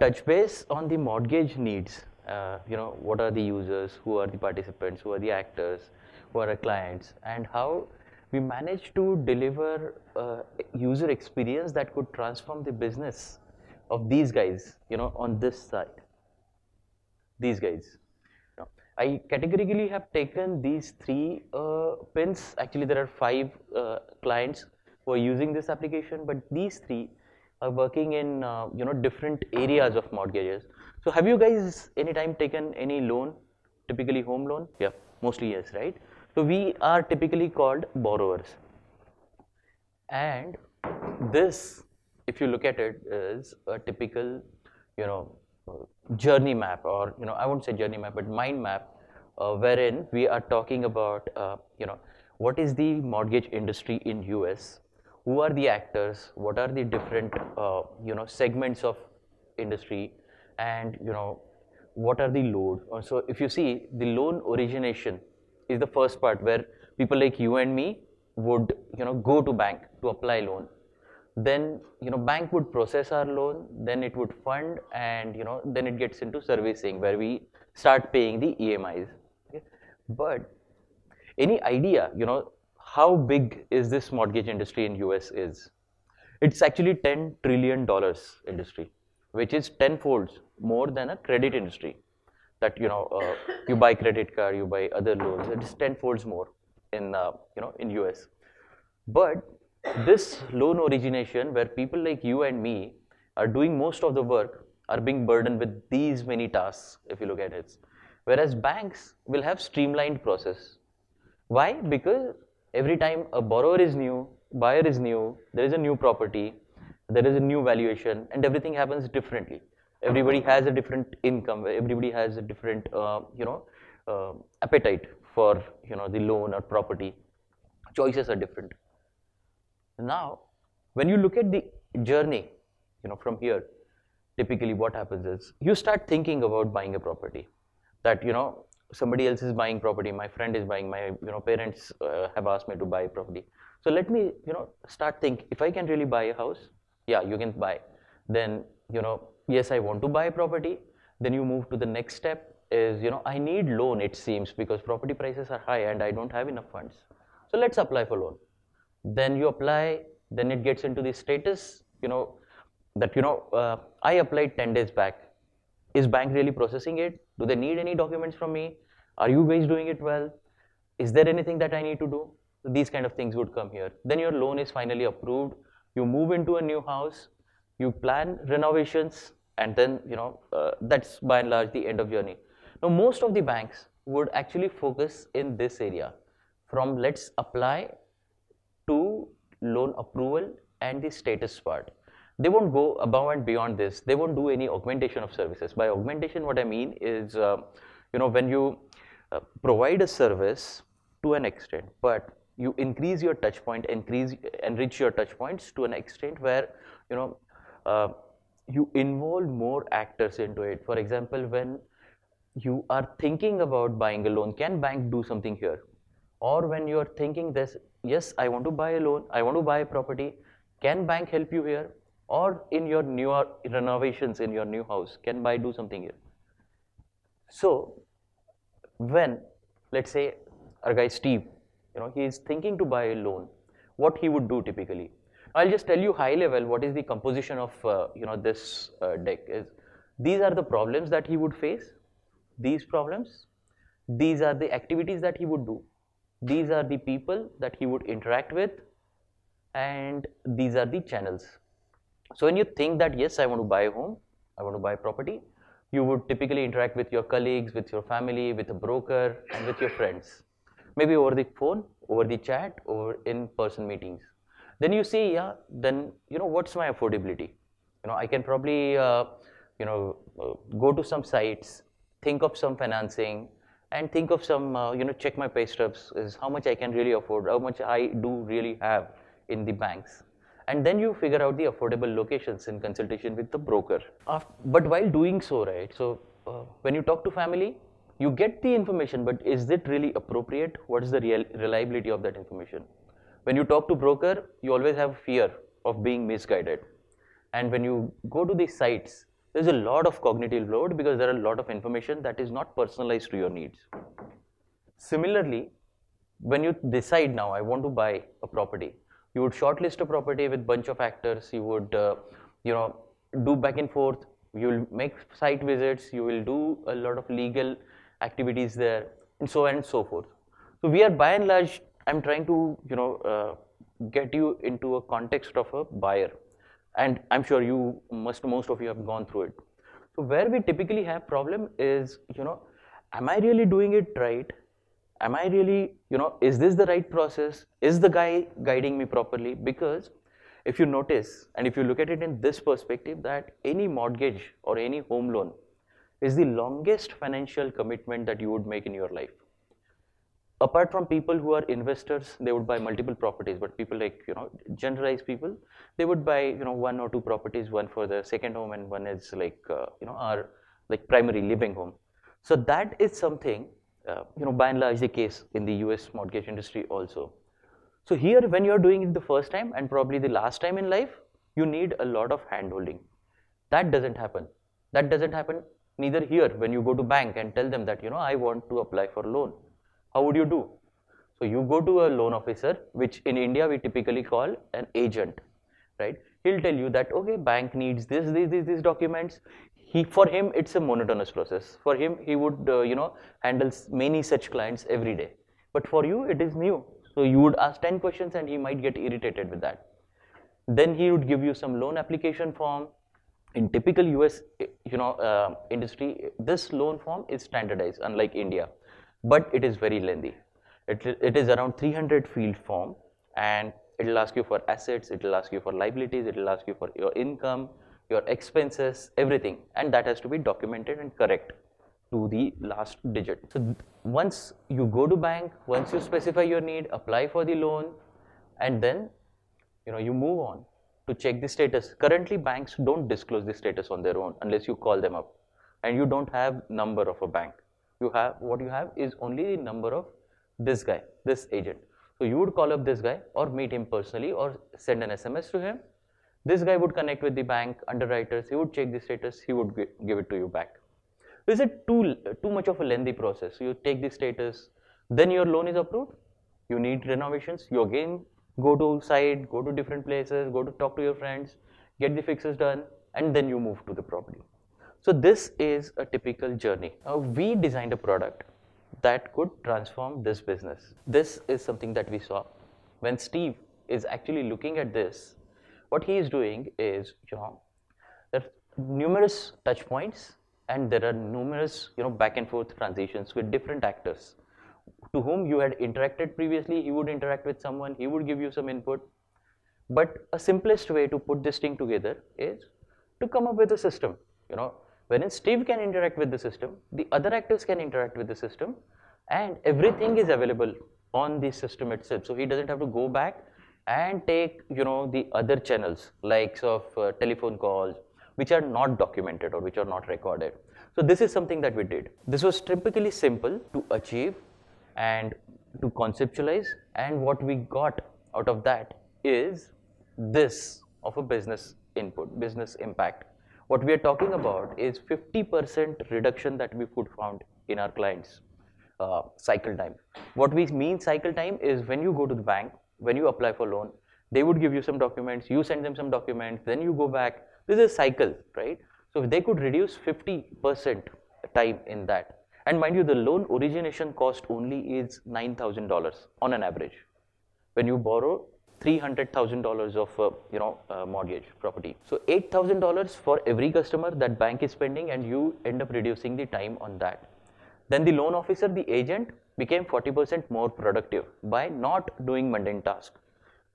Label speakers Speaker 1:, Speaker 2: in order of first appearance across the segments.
Speaker 1: touch base on the mortgage needs. Uh, you know, what are the users, who are the participants, who are the actors, who are our clients, and how we managed to deliver user experience that could transform the business of these guys, you know, on this side. These guys. I categorically have taken these three uh, pins. Actually, there are five uh, clients who are using this application, but these three are working in uh, you know different areas of mortgages. So, have you guys anytime taken any loan? Typically, home loan? Yeah, mostly yes, right? So, we are typically called borrowers, and this, if you look at it, is a typical you know journey map or you know I won't say journey map but mind map uh, wherein we are talking about uh, you know what is the mortgage industry in US who are the actors? What are the different uh, you know segments of industry? And you know what are the load? Uh, so if you see the loan origination is the first part where people like you and me would you know go to bank to apply loan. Then you know bank would process our loan then it would fund and you know then it gets into servicing where we start paying the emis okay? but any idea you know how big is this mortgage industry in us is? It's actually 10 trillion dollars industry which is tenfold more than a credit industry. That you know uh, you buy credit card you buy other loans it is tenfolds more in uh, you know in us but this loan origination where people like you and me are doing most of the work are being burdened with these many tasks if you look at it. Whereas banks will have streamlined process. Why? Because every time a borrower is new buyer is new there is a new property there is a new valuation and everything happens differently everybody has a different income everybody has a different uh, you know uh, appetite for you know the loan or property choices are different now, when you look at the journey, you know, from here, typically what happens is you start thinking about buying a property. That you know somebody else is buying property, my friend is buying, my you know parents uh, have asked me to buy property. So let me you know start think if I can really buy a house, yeah, you can buy. Then you know yes, I want to buy property. Then you move to the next step is you know I need loan it seems because property prices are high and I don't have enough funds. So let's apply for loan then you apply then it gets into the status you know that you know uh, i applied 10 days back is bank really processing it? Do they need any documents from me? Are you guys doing it well? Is there anything that i need to do? These kind of things would come here. Then your loan is finally approved. You move into a new house. You plan renovations. And then you know uh, that's by and large the end of journey. Now most of the banks would actually focus in this area. From let's apply to loan approval and the status part. They won't go above and beyond this. They won't do any augmentation of services. By augmentation, what I mean is, uh, you know, when you uh, provide a service to an extent, but you increase your touch point, increase, enrich your touch points to an extent where, you know, uh, you involve more actors into it. For example, when you are thinking about buying a loan, can bank do something here? Or when you are thinking this, yes, I want to buy a loan, I want to buy a property, can bank help you here? Or in your newer renovations in your new house, can buy do something here? So when, let's say, our guy Steve, you know, he is thinking to buy a loan, what he would do typically? I'll just tell you high level what is the composition of uh, you know this uh, deck is. These are the problems that he would face. These problems. These are the activities that he would do. These are the people that he would interact with, and these are the channels. So when you think that yes, I want to buy a home, I want to buy property, you would typically interact with your colleagues, with your family, with a broker, and with your friends. Maybe over the phone, over the chat, or in-person meetings. Then you say, yeah, then you know what's my affordability? You know, I can probably uh, you know uh, go to some sites, think of some financing, and think of some uh, you know check my pay stubs is how much I can really afford, how much I do really have in the banks and then you figure out the affordable locations in consultation with the broker. but while doing so, right, so uh, when you talk to family, you get the information, but is it really appropriate? What is the real reliability of that information? When you talk to broker, you always have fear of being misguided. And when you go to the sites, there's a lot of cognitive load because there are a lot of information that is not personalized to your needs. Similarly, when you decide now, I want to buy a property, you would shortlist a property with bunch of actors, you would, uh, you know, do back and forth, you will make site visits, you will do a lot of legal activities there, and so on and so forth. So we are by and large, I'm trying to, you know, uh, get you into a context of a buyer. And I'm sure you, must, most of you have gone through it. So where we typically have problem is, you know, am I really doing it right? Am I really, you know, is this the right process? Is the guy guiding me properly? Because if you notice, and if you look at it in this perspective, that any mortgage or any home loan is the longest financial commitment that you would make in your life apart from people who are investors they would buy multiple properties but people like you know generalized people they would buy you know one or two properties one for the second home and one is like uh, you know our like primary living home so that is something uh, you know by and large the case in the us mortgage industry also so here when you are doing it the first time and probably the last time in life you need a lot of hand holding that doesn't happen that doesn't happen neither here when you go to bank and tell them that you know i want to apply for loan how would you do? So you go to a loan officer, which in India we typically call an agent, right? He'll tell you that, okay, bank needs this, these, these, these documents. He, for him, it's a monotonous process. For him, he would, uh, you know, handles many such clients every day. But for you, it is new. So you would ask 10 questions and he might get irritated with that. Then he would give you some loan application form. In typical US, you know, uh, industry, this loan form is standardized, unlike India but it is very lengthy. It, it is around 300 field form and it will ask you for assets, it will ask you for liabilities, it will ask you for your income, your expenses, everything. And that has to be documented and correct to the last digit. So once you go to bank, once you specify your need, apply for the loan and then you know you move on to check the status. Currently banks don't disclose the status on their own unless you call them up. And you don't have number of a bank. You have what you have is only the number of this guy this agent. So you would call up this guy or meet him personally or send an sms to him this guy would connect with the bank underwriters. He would check the status. He would give it to you back. Is it too too much of a lengthy process? You take the status then your loan is approved. You need renovations. You again go to site go to different places go to talk to your friends get the fixes done and then you move to the property. So this is a typical journey. Uh, we designed a product that could transform this business. This is something that we saw. When Steve is actually looking at this, what he is doing is, you know, there are numerous touch points and there are numerous, you know, back and forth transitions with different actors to whom you had interacted previously. He would interact with someone, he would give you some input. But a simplest way to put this thing together is to come up with a system, you know, Wherein Steve can interact with the system, the other actors can interact with the system, and everything is available on the system itself. So he doesn't have to go back and take you know the other channels likes of uh, telephone calls which are not documented or which are not recorded. So this is something that we did. This was typically simple to achieve and to conceptualize and what we got out of that is this of a business input, business impact. What we are talking about is 50% reduction that we could found in our clients uh, cycle time. What we mean cycle time is when you go to the bank, when you apply for loan, they would give you some documents, you send them some documents, then you go back. This is a cycle, right? So if they could reduce 50% time in that. And mind you, the loan origination cost only is $9,000 on an average. When you borrow, $300,000 of uh, you know uh, mortgage property. So $8,000 for every customer that bank is spending and you end up reducing the time on that. Then the loan officer, the agent became 40% more productive by not doing mundane tasks.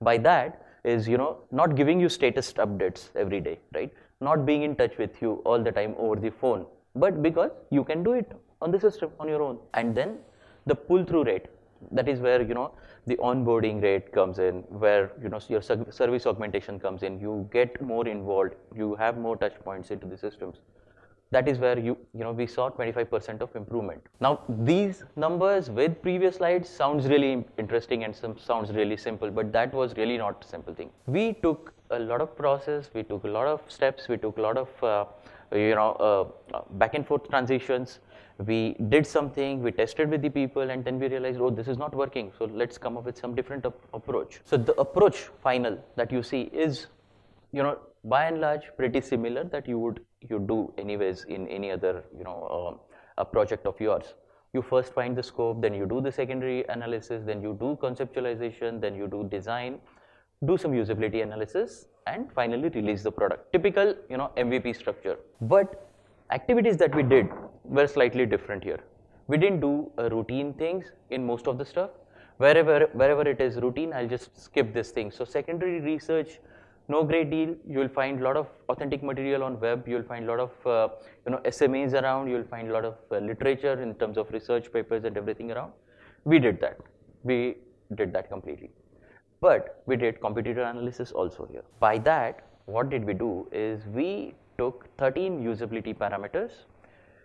Speaker 1: By that is you know not giving you status updates every day, right? Not being in touch with you all the time over the phone, but because you can do it on the system on your own. And then the pull through rate that is where you know the onboarding rate comes in where you know your service augmentation comes in you get more involved you have more touch points into the systems that is where you you know we saw 25% of improvement now these numbers with previous slides sounds really interesting and some sounds really simple but that was really not a simple thing we took a lot of process we took a lot of steps we took a lot of uh, you know, uh, uh, back and forth transitions. We did something, we tested with the people, and then we realized, oh, this is not working. So let's come up with some different ap approach. So the approach final that you see is, you know, by and large pretty similar that you would you do anyways in any other you know uh, a project of yours. You first find the scope then you do the secondary analysis then you do conceptualization then you do design do some usability analysis and finally release the product. Typical you know mvp structure. But activities that we did were slightly different here. We didn't do uh, routine things in most of the stuff. Wherever wherever it is routine i'll just skip this thing. So secondary research no great deal. You will find a lot of authentic material on web. You will find a lot of uh, you know SMEs around. You will find a lot of uh, literature in terms of research papers and everything around. We did that. We did that completely. But we did competitor analysis also here. By that, what did we do is we took 13 usability parameters.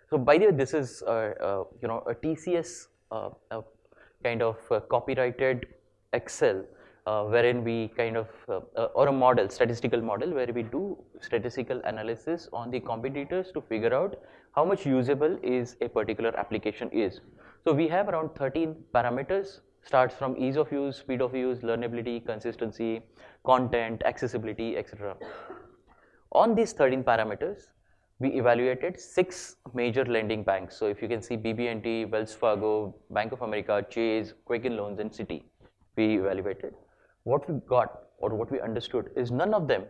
Speaker 1: So by the way, this is uh, uh you know a TCS uh, kind of copyrighted Excel uh, wherein we kind of, uh, uh, or a model, statistical model, where we do statistical analysis on the competitors to figure out how much usable is a particular application is. So we have around 13 parameters, starts from ease of use, speed of use, learnability, consistency, content, accessibility, etc. On these 13 parameters, we evaluated six major lending banks. So if you can see BB&T, Wells Fargo, Bank of America, Chase, Quicken Loans and Citi, we evaluated what we got or what we understood is none of them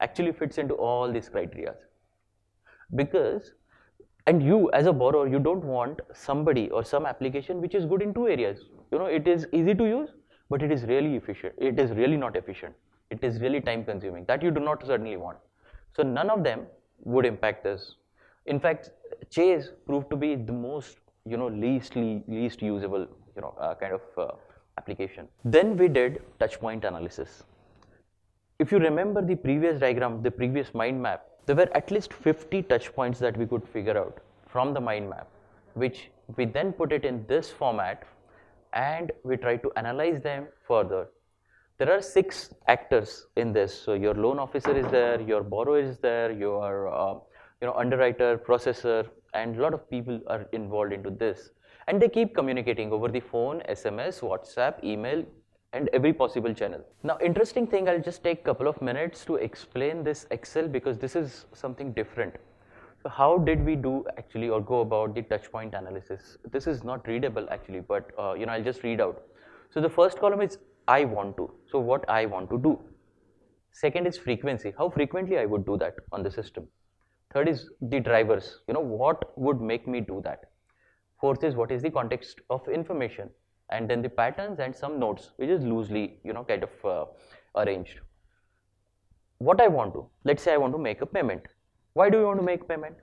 Speaker 1: actually fits into all these criteria because and you as a borrower you don't want somebody or some application which is good in two areas. You know it is easy to use but it is really efficient. It is really not efficient. It is really time consuming. That you do not certainly want. So none of them would impact this in fact chase proved to be the most you know leastly least usable you know uh, kind of uh, application. Then we did touch point analysis. If you remember the previous diagram, the previous mind map, there were at least 50 touch points that we could figure out from the mind map, which we then put it in this format and we try to analyze them further. There are six actors in this. So your loan officer is there, your borrower is there, your uh, you know underwriter, processor, and a lot of people are involved into this and they keep communicating over the phone, SMS, WhatsApp, email and every possible channel. Now interesting thing, I'll just take a couple of minutes to explain this Excel because this is something different. So how did we do actually or go about the touch point analysis? This is not readable actually, but uh, you know, I'll just read out. So the first column is I want to, so what I want to do. Second is frequency, how frequently I would do that on the system. Third is the drivers, you know, what would make me do that. Fourth is what is the context of information and then the patterns and some notes which is loosely you know kind of uh, arranged. What I want to, let's say I want to make a payment. Why do you want to make payment?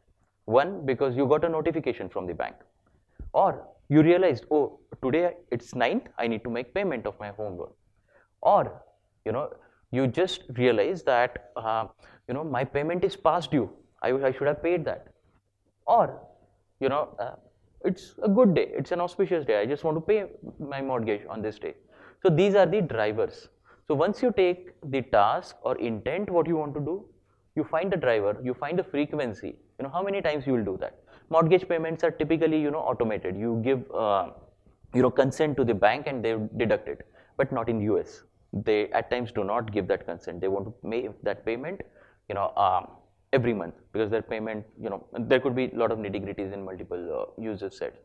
Speaker 1: One, because you got a notification from the bank or you realized, oh, today it's 9th, I need to make payment of my home loan. Or, you know, you just realize that, uh, you know, my payment is past due. I, I should have paid that. Or, you know, uh, it's a good day, it's an auspicious day, I just want to pay my mortgage on this day. So these are the drivers. So once you take the task or intent what you want to do, you find the driver, you find the frequency, you know how many times you will do that. Mortgage payments are typically you know automated. You give uh, you know consent to the bank and they deduct it, but not in US. They at times do not give that consent. They want to make that payment you know um, every month because their payment, you know, there could be a lot of nitty gritties in multiple uh, user sets.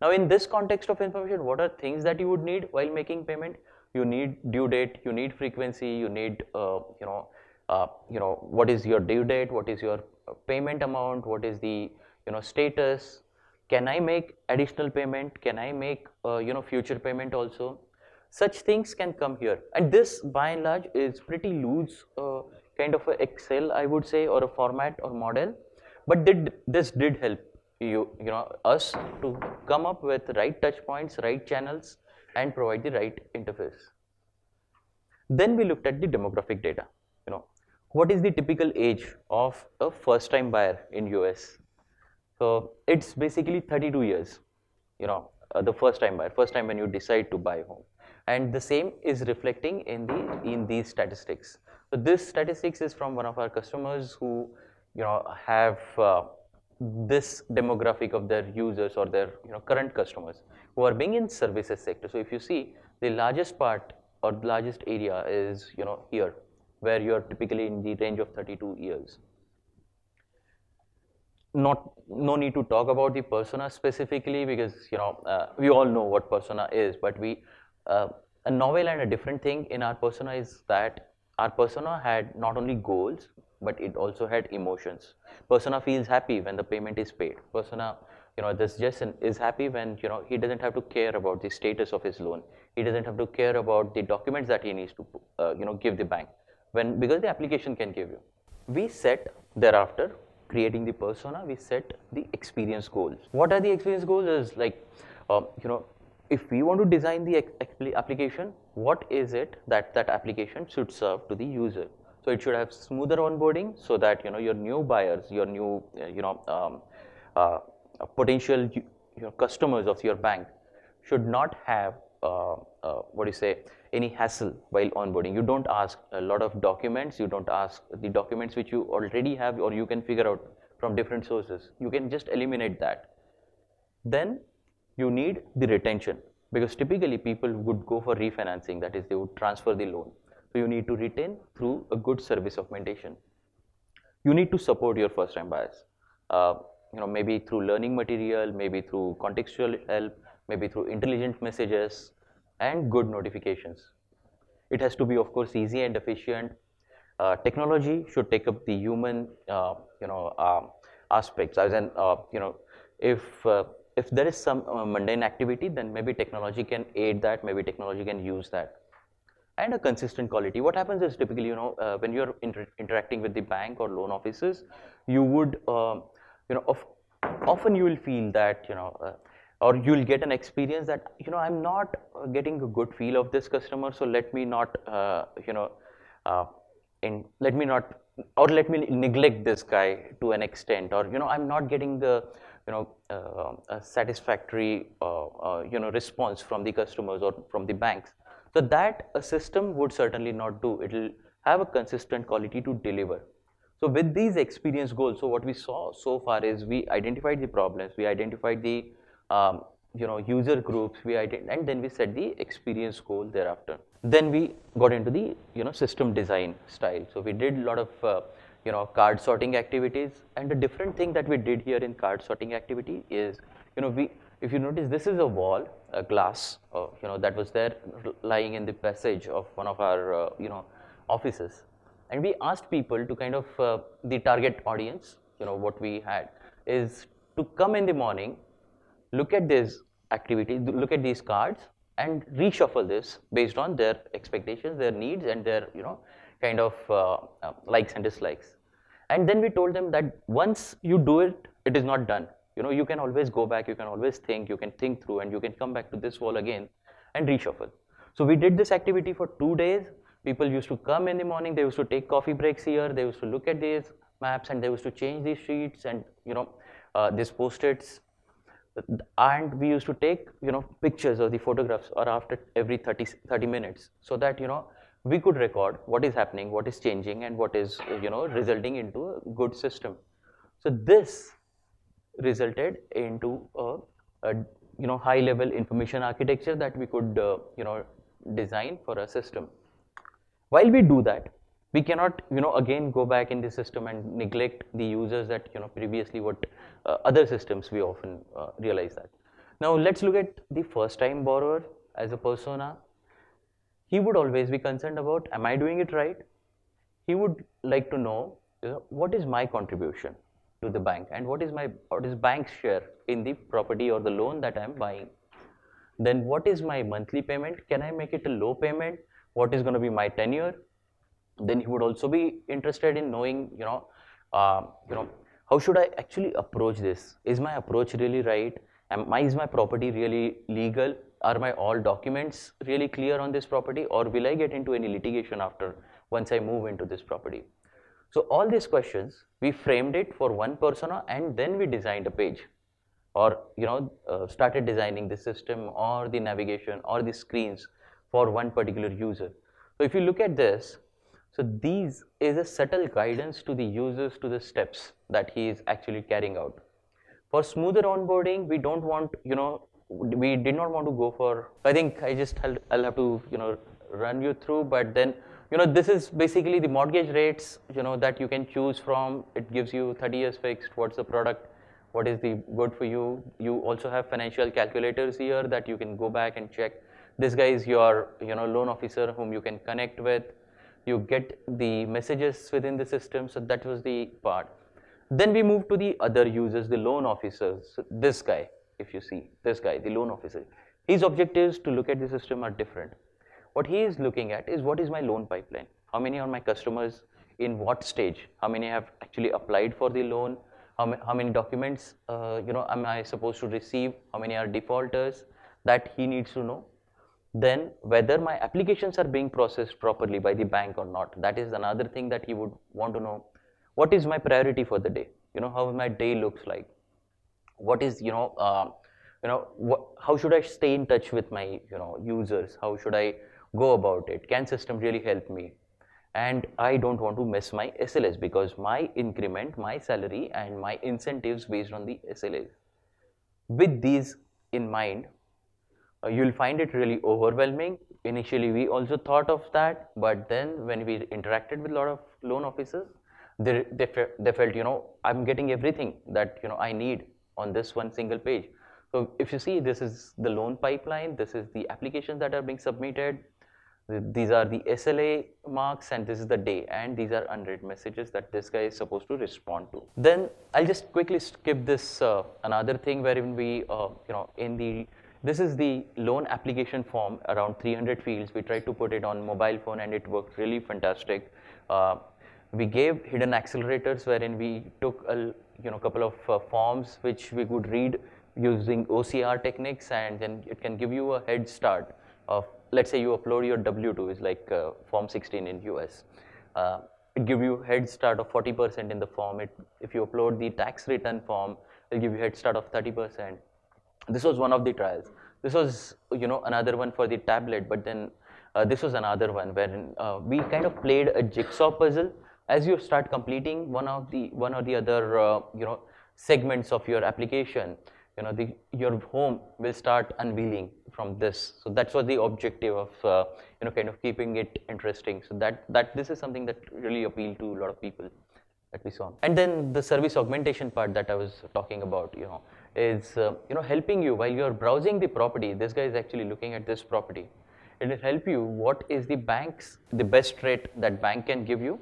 Speaker 1: Now, in this context of information, what are things that you would need while making payment? You need due date, you need frequency, you need, uh, you know, uh, you know, what is your due date, what is your uh, payment amount, what is the, you know, status. Can I make additional payment? Can I make, uh, you know, future payment also? Such things can come here, and this, by and large, is pretty loose uh, kind of Excel, I would say, or a format or model. But did, this did help you, you know, us to come up with right touch points, right channels, and provide the right interface. Then we looked at the demographic data. You know, what is the typical age of a first-time buyer in US? So it's basically 32 years. You know, uh, the first-time buyer, first time when you decide to buy home, and the same is reflecting in the in these statistics. So this statistics is from one of our customers who you know have uh, this demographic of their users or their you know current customers who are being in services sector. So if you see the largest part or the largest area is you know here where you are typically in the range of 32 years. Not no need to talk about the persona specifically because you know uh, we all know what persona is, but we uh, a novel and a different thing in our persona is that our persona had not only goals but it also had emotions. Persona feels happy when the payment is paid. Persona, you know, this Jason is happy when you know he doesn't have to care about the status of his loan. He doesn't have to care about the documents that he needs to, uh, you know, give the bank. When because the application can give you. We set thereafter creating the persona. We set the experience goals. What are the experience goals? Is like, uh, you know, if we want to design the application, what is it that that application should serve to the user? So it should have smoother onboarding so that you know your new buyers, your new uh, you know um, uh, potential you know, customers of your bank should not have uh, uh, what do you say any hassle while onboarding. You don't ask a lot of documents. You don't ask the documents which you already have or you can figure out from different sources. You can just eliminate that. Then you need the retention because typically people would go for refinancing that is they would transfer the loan so you need to retain through a good service augmentation. You need to support your first time buyers. Uh, you know, maybe through learning material, maybe through contextual help, maybe through intelligent messages and good notifications. It has to be, of course, easy and efficient. Uh, technology should take up the human, uh, you know, um, aspects. As in, uh, you know, if uh, if there is some uh, mundane activity, then maybe technology can aid that. Maybe technology can use that and a consistent quality. What happens is typically, you know, uh, when you're inter interacting with the bank or loan offices, you would, uh, you know, of, often you will feel that, you know, uh, or you'll get an experience that, you know, I'm not getting a good feel of this customer, so let me not, uh, you know, uh, in, let me not, or let me neglect this guy to an extent, or, you know, I'm not getting the, you know, uh, satisfactory, you know, response from the customers or from the banks. So that a system would certainly not do. It will have a consistent quality to deliver. So with these experience goals, so what we saw so far is we identified the problems, we identified the um, you know user groups, we identified, and then we set the experience goal thereafter. Then we got into the you know system design style. So we did a lot of uh, you know card sorting activities, and the different thing that we did here in card sorting activity is you know we if you notice, this is a wall, a glass, uh, you know, that was there lying in the passage of one of our, uh, you know, offices. And we asked people to kind of, uh, the target audience, you know, what we had is to come in the morning, look at this activity, look at these cards and reshuffle this based on their expectations, their needs and their, you know, kind of uh, uh, likes and dislikes. And then we told them that once you do it, it is not done. You know you can always go back you can always think you can think through and you can come back to this wall again and reshuffle. So we did this activity for two days. People used to come in the morning they used to take coffee breaks here they used to look at these maps and they used to change these sheets and you know uh, these post-its. And we used to take you know pictures of the photographs or after every 30 30 minutes so that you know we could record what is happening what is changing and what is you know resulting into a good system. So this resulted into a, a you know high level information architecture that we could uh, you know design for a system. While we do that we cannot you know again go back in the system and neglect the users that you know previously what uh, other systems we often uh, realize that. Now let's look at the first time borrower as a persona he would always be concerned about am i doing it right he would like to know you know, what is my contribution to the bank and what is my what is bank's share in the property or the loan that I'm buying. Then what is my monthly payment? Can I make it a low payment? What is going to be my tenure? Then he would also be interested in knowing, you know, uh, you know, how should I actually approach this? Is my approach really right? Am I, is my property really legal? Are my all documents really clear on this property or will I get into any litigation after once I move into this property? So all these questions, we framed it for one persona and then we designed a page or you know uh, started designing the system or the navigation or the screens for one particular user. So if you look at this, So these is a subtle guidance to the users to the steps that he is actually carrying out. For smoother onboarding, we don't want, you know, we did not want to go for, I think I just, I'll, I'll have to, you know, run you through, but then, you know, this is basically the mortgage rates, you know, that you can choose from. It gives you 30 years fixed, what's the product, what is the good for you. You also have financial calculators here that you can go back and check. This guy is your, you know, loan officer whom you can connect with. You get the messages within the system, so that was the part. Then we move to the other users, the loan officers. This guy, if you see, this guy, the loan officer. His objectives to look at the system are different. What he is looking at is what is my loan pipeline? How many are my customers in what stage? How many have actually applied for the loan? How, how many documents uh, you know am I supposed to receive? How many are defaulters? That he needs to know. Then whether my applications are being processed properly by the bank or not. That is another thing that he would want to know what is my priority for the day you know how my day looks like what is you know uh, you know how should i stay in touch with my you know users? How should i go about it? Can system really help me? And i don't want to miss my sls because my increment my salary and my incentives based on the slas with these in mind uh, you'll find it really overwhelming. Initially we also thought of that but then when we interacted with a lot of loan officers they, they, they felt, you know, I'm getting everything that, you know, I need on this one single page. So if you see, this is the loan pipeline, this is the applications that are being submitted, these are the SLA marks and this is the day and these are unread messages that this guy is supposed to respond to. Then I'll just quickly skip this uh, another thing wherein we, uh, you know, in the, this is the loan application form around 300 fields. We tried to put it on mobile phone and it worked really fantastic. Uh, we gave hidden accelerators wherein we took a you know couple of uh, forms which we could read using OCR techniques and then it can give you a head start of let's say you upload your W2 is like uh, form 16 in US uh, it give you head start of 40% in the form. It if you upload the tax return form it'll give you head start of 30% this was one of the trials. This was you know another one for the tablet but then uh, this was another one wherein uh, we kind of played a jigsaw puzzle as you start completing one of the one or the other uh, you know segments of your application you know the your home will start unveiling from this. So that's what the objective of uh, you know kind of keeping it interesting. So that that this is something that really appealed to a lot of people that we saw. And then the service augmentation part that i was talking about you know is uh, you know helping you while you're browsing the property. This guy is actually looking at this property. It will help you what is the bank's the best rate that bank can give you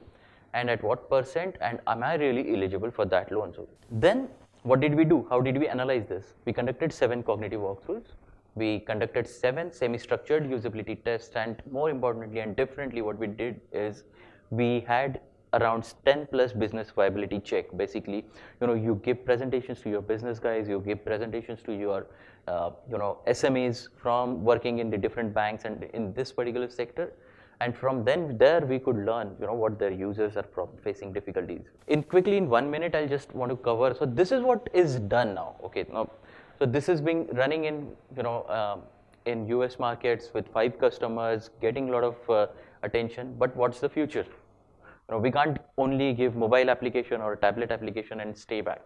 Speaker 1: and at what percent and am I really eligible for that loan? So then what did we do? How did we analyze this? We conducted seven cognitive walkthroughs. We conducted seven semi-structured usability tests and more importantly and differently what we did is we had around 10 plus business viability check basically you know you give presentations to your business guys you give presentations to your uh, you know smes from working in the different banks and in this particular sector and from then there we could learn you know what their users are facing difficulties. In quickly in one minute i'll just want to cover. So this is what is done now okay? Now so this is being running in you know um, in us markets with five customers getting a lot of uh, attention. But what's the future? You know we can't only give mobile application or tablet application and stay back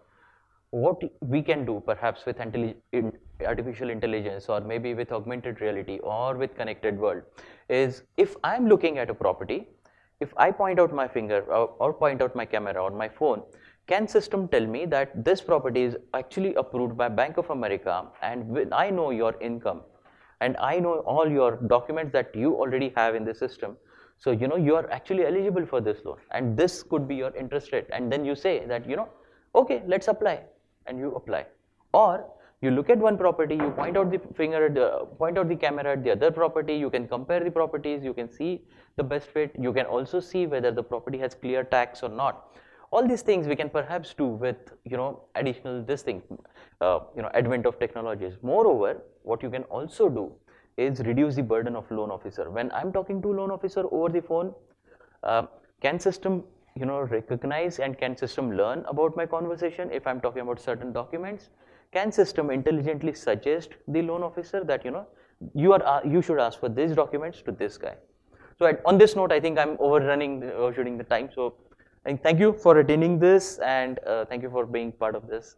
Speaker 1: what we can do perhaps with artificial intelligence or maybe with augmented reality or with connected world is if I'm looking at a property, if I point out my finger or, or, point out my camera or my phone, can system tell me that this property is actually approved by Bank of America and I know your income and I know all your documents that you already have in the system. So, you know, you are actually eligible for this loan and this could be your interest rate and then you say that, you know, okay, let's apply and you apply. Or you look at one property, you point out the finger, at the, point out the camera at the other property, you can compare the properties, you can see the best fit, you can also see whether the property has clear tax or not. All these things we can perhaps do with, you know, additional this thing, uh, you know, advent of technologies. Moreover, what you can also do is reduce the burden of loan officer. When I'm talking to loan officer over the phone, uh, can system you know recognize and can system learn about my conversation if i'm talking about certain documents can system intelligently suggest the loan officer that you know you are uh, you should ask for these documents to this guy So at, on this note, I think I'm overrunning, overshooting the time. So think thank you for attending this and uh, thank you for being part of this.